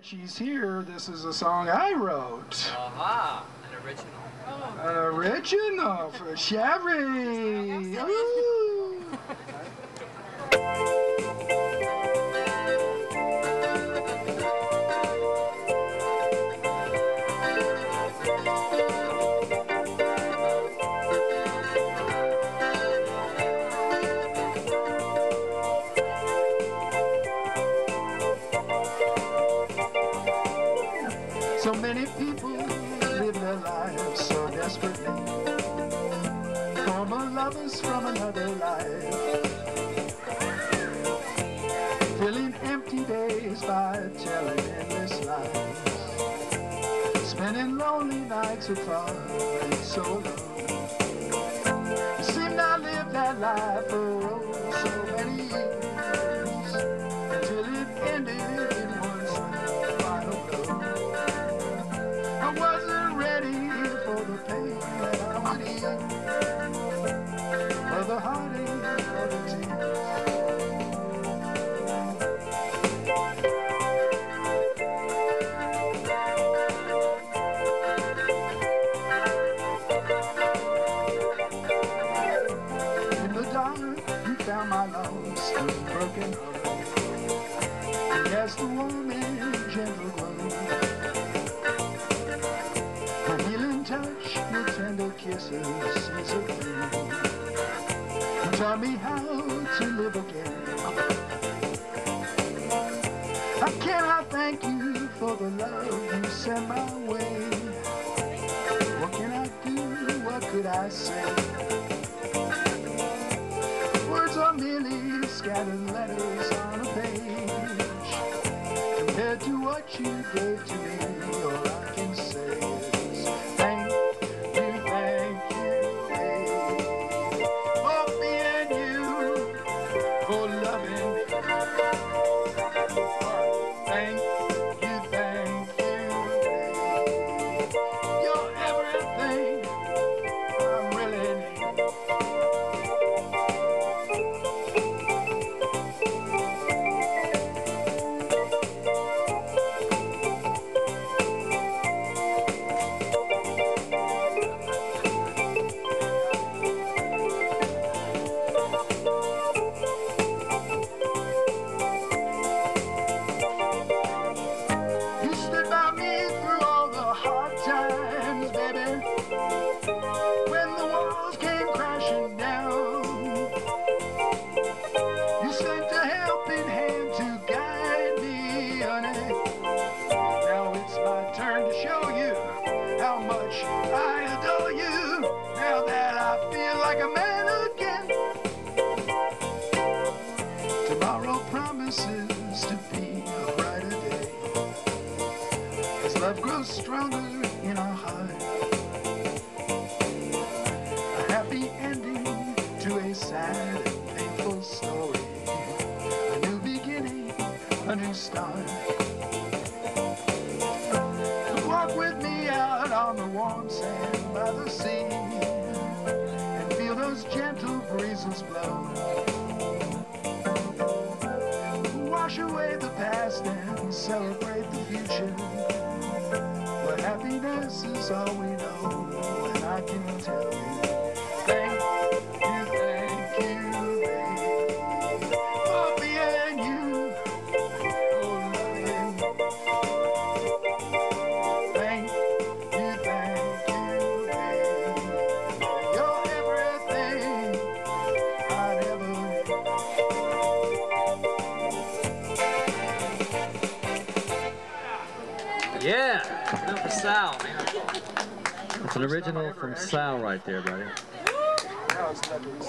She's here. This is a song I wrote. Aha, an original. An original for Sherry. Their lives so desperately. Former lovers from another life. Filling empty days by telling endless lies. Spending lonely nights apart and so alone. Seem I lived that life for found my lost and broken heart. And as the warm and gentle glow her healing touch, your tender kisses is a thing. You taught me how to live again. I cannot thank you for the love you sent my way. What can I do? What could I say? Scattered letters on a page. Compared to what you gave to me, promises to be a brighter day. As love grows stronger in our heart. A happy ending to a sad and painful story. A new beginning, a new start. Walk with me out on the warm sand Away the past and celebrate the future. Where happiness is all we know, and I can tell you. Yeah, no, for Sal, man. It's an original from Sal right there, buddy. Now it's letters.